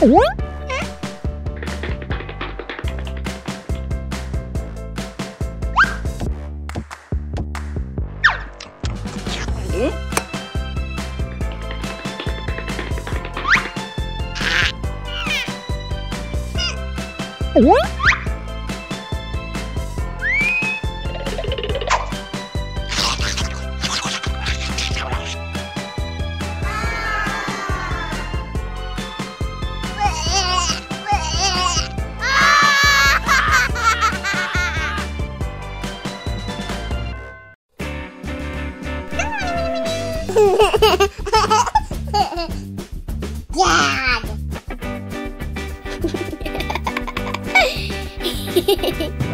What? Ha ha ha! Hehehehe